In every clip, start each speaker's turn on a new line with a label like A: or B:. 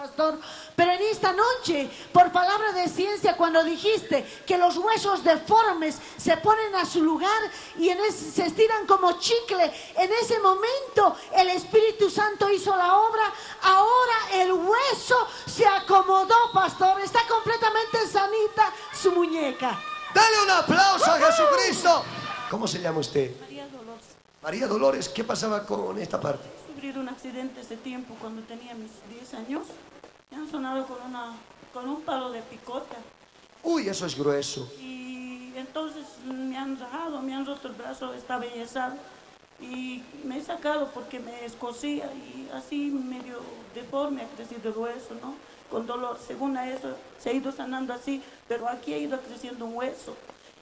A: pastor. Pero en esta noche, por palabra de ciencia, cuando dijiste que los huesos deformes se ponen a su lugar y en ese- se estiran como chicle, en ese momento el Espíritu Santo hizo la obra. Ahora el hueso se acomodó, pastor. Está completamente sanita su muñeca.
B: Dale un aplauso a Jesucristo. ¿Cómo se llama usted?
C: María Dolores.
B: María Dolores, ¿qué pasaba con esta parte?
C: Sufrí un accidente ese tiempo cuando tenía mis 10 años. Me han sonado con, una, con un palo de picota.
B: Uy, eso es grueso.
C: Y entonces me han rajado, me han roto el brazo, estaba enyesado. Y me he sacado porque me escocía y así medio deforme ha crecido el hueso, ¿no? Con dolor. Según a eso se ha ido sanando así, pero aquí ha ido creciendo un hueso.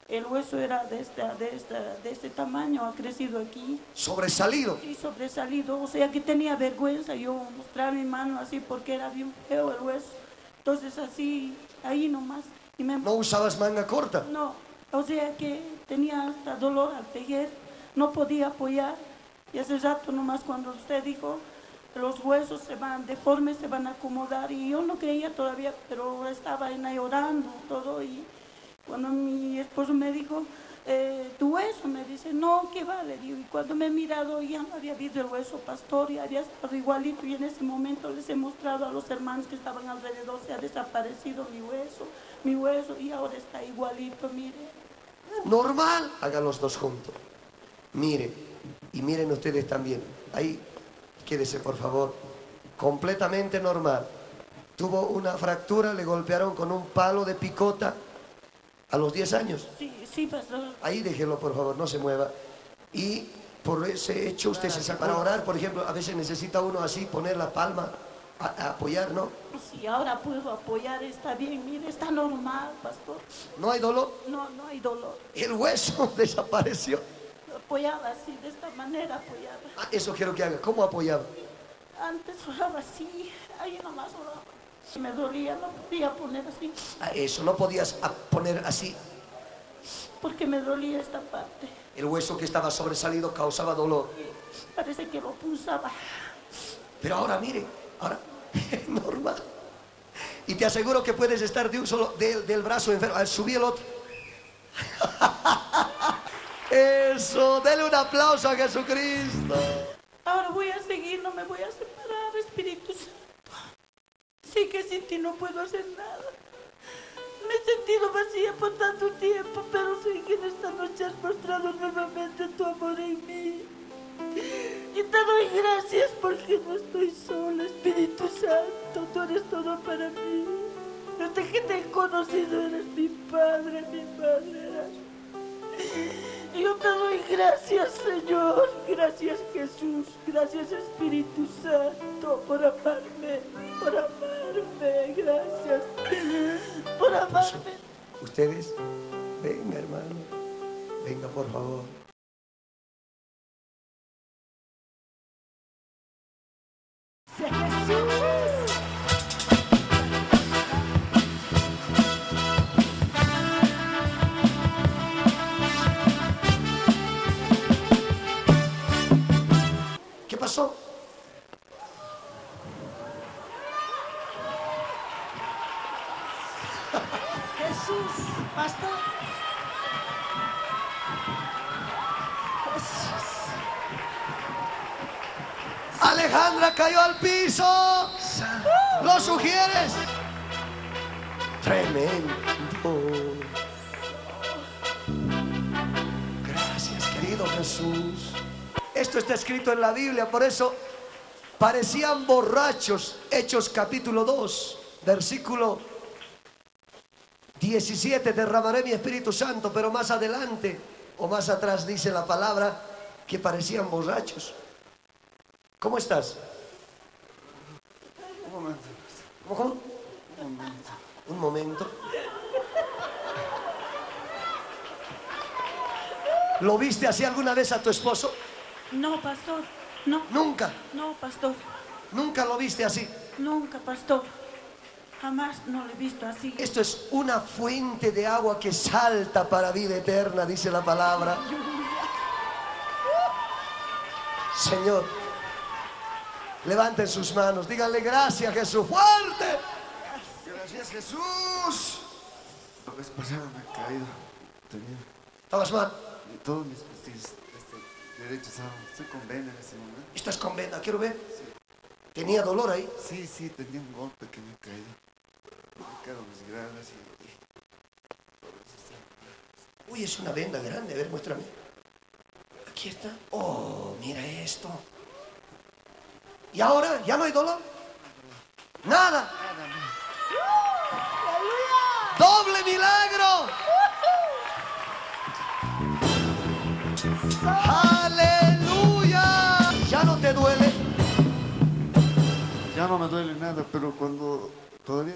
C: El hueso era de, esta, de, esta, de este tamaño, ha crecido aquí.
B: Sobresalido.
C: y sobresalido, o sea que tenía vergüenza yo mostrar mi mano así porque era bien feo el hueso. Entonces así, ahí nomás. Y me,
B: ¿No usabas manga corta?
C: no, o sea que tenía hasta dolor al tejer, no podía apoyar. Y hace rato nomás cuando usted dijo, los huesos se van deformes, se van a acomodar. Y yo no creía todavía, pero estaba ahí llorando todo. Y cuando mi esposo me dijo, eh, tu hueso, me dice, no, ¿qué vale? Digo, y cuando me he mirado ya no había visto el hueso pastor y había estado igualito. Y en ese momento les he mostrado a los hermanos que estaban alrededor, se ha desaparecido mi hueso, mi hueso, y ahora está igualito, mire.
B: Normal. Hagan los dos juntos. Mire, y miren ustedes también. Ahí, quédese por favor. Completamente normal. Tuvo una fractura, le golpearon con un palo de picota a los 10 años.
C: Sí, sí, pastor.
B: Ahí déjelo, por favor, no se mueva. Y por ese hecho usted se para orar, por ejemplo, a veces necesita uno así poner la palma a, a apoyar, ¿no?
C: Sí, ahora puedo apoyar, está bien, mire, está normal, pastor.
B: No hay dolor.
C: No, no hay dolor.
B: El hueso desapareció.
C: Apoyaba así, de esta manera apoyaba.
B: Ah, eso quiero que haga. ¿Cómo apoyaba?
C: Antes oraba así, ahí nomás oraba. Me dolía, no podía poner así,
B: Ah, eso, no podías poner así.
C: porque me dolía esta parte.
B: El hueso que estaba sobresalido causaba dolor.
C: Parece que lo pulsaba.
B: Pero ahora mire, ahora normal. Y te aseguro que puedes estar de un solo del, del brazo enfermo. A ver, subí el otro. Eso, dele un aplauso a Jesucristo.
C: Ahora voy a seguir, no me voy a separar, Espíritu Santo. Sí que sin ti no puedo hacer nada. Me he sentido vacía por tanto tiempo, pero sé que en esta noche has mostrado nuevamente tu amor en mí. Y te doy gracias porque no estoy sola, Espíritu Santo. Tú eres todo para mí. Desde que te he conocido eres mi Padre, mi. Y Yo te doy gracias, Señor. Gracias, Jesús. Gracias, Espíritu Santo, por amarme. Por amarme. Gracias. Por amarme.
B: Ustedes, venga hermano, venga por favor.
A: Jesús. Jesús, pastor. Jesús.
B: Alejandra cayó al piso. ¿Lo sugieres? Tremendo. Gracias, querido Jesús. Esto está escrito en la Biblia, por eso parecían borrachos. Hechos capítulo 2, versículo 17. Derramaré mi Espíritu Santo, pero más adelante o más atrás dice la palabra que parecían borrachos. ¿Cómo estás?
D: Un momento.
B: ¿Cómo, cómo?
D: Un momento.
B: Un momento. ¿Lo viste así alguna vez a tu esposo?
C: No, pastor. No,
B: Nunca,
C: no, pastor.
B: nunca lo viste así.
C: Nunca, pastor. Jamás no lo he visto así.
B: Esto es una fuente de agua que salta para vida eterna, dice la palabra. Señor, Levanten sus manos, díganle gracias Jesús, fuerte.
D: Gracias Jesús. La vez pasada me he caído. Tenía
B: Estabas mal.
D: todos mis testigos este, derechos. ah, Estoy con vena en ese momento.
B: Estás con venda, quiero ver. Tenía dolor ahí.
D: Sí, sí, tenía un golpe que me he caído. Me quedaron mis gradas y...
B: Uy, es una venda grande, a ver, muéstrame. Aquí está. Oh, mira esto. ¿Y ahora? ¿Ya no hay dolor? Nada. Doble milagro.
D: No me duele nada, pero cuando todavía